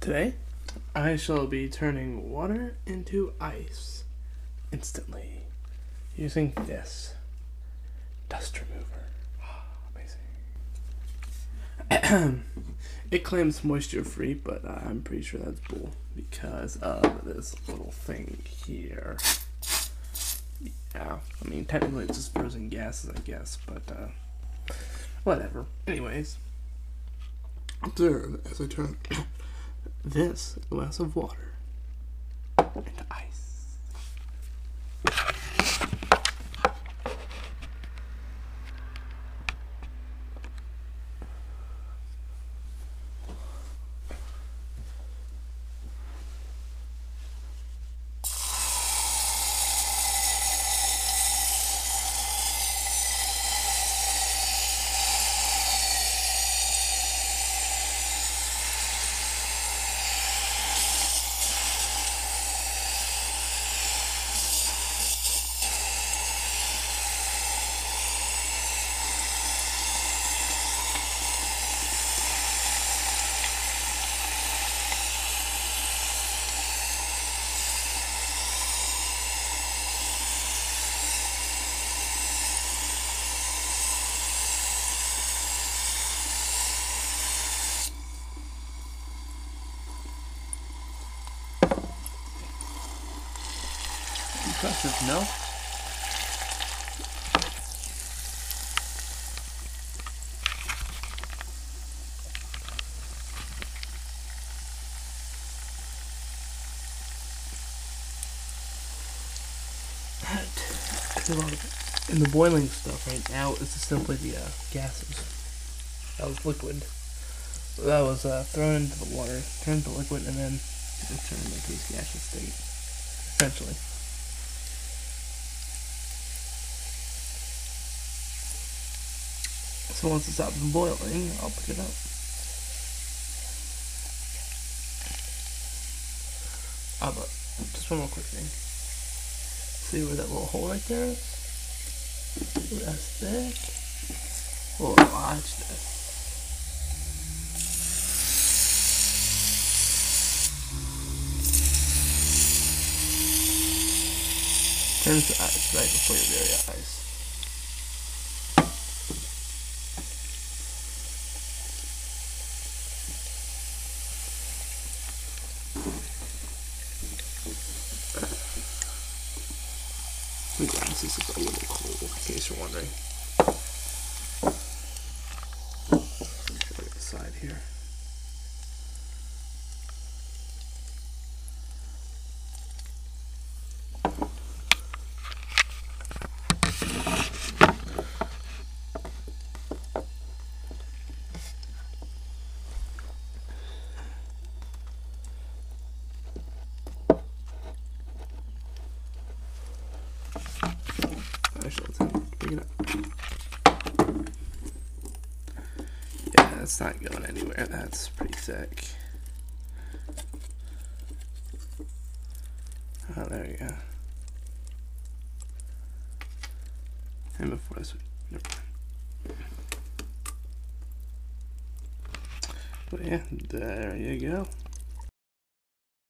Today, I shall be turning water into ice instantly using this dust remover. Amazing. it claims moisture free, but uh, I'm pretty sure that's bull because of this little thing here. Yeah, I mean, technically it's just frozen gases, I guess, but uh, whatever. Anyways, observe as I turn this glass of water into ice. Impressive, no? And the boiling stuff right now is simply the uh, gases. That was liquid. That was uh, thrown into the water, turned to liquid, and then returned into its gaseous state. Essentially. So once it stops boiling, I'll pick it up. Ah, but just one more quick thing. See where that little hole right there is? That's thick. Oh, watch this. Turns to ice right before your very eyes. The glasses is a little cold, in case you're wondering. Look at the side here. Actually, let's pick it up. Yeah, that's not going anywhere. That's pretty thick. Oh, there you go. And before this, never mind. But yeah, there you go.